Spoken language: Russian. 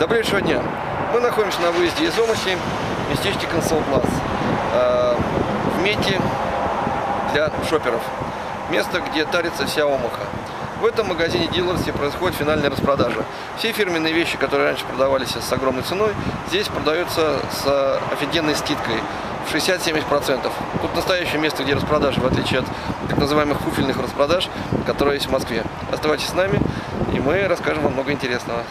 Добрейшего дня. Мы находимся на выезде из Омути, в местечке Консолплац. Э, В мете для шоперов. Место, где тарится вся Омаха. В этом магазине дилерстве происходит финальная распродажа. Все фирменные вещи, которые раньше продавались с огромной ценой, здесь продаются с офигенной скидкой в 60-70%. Тут настоящее место, где распродажи, в отличие от так называемых куфельных распродаж, которые есть в Москве. Оставайтесь с нами, и мы расскажем вам много интересного.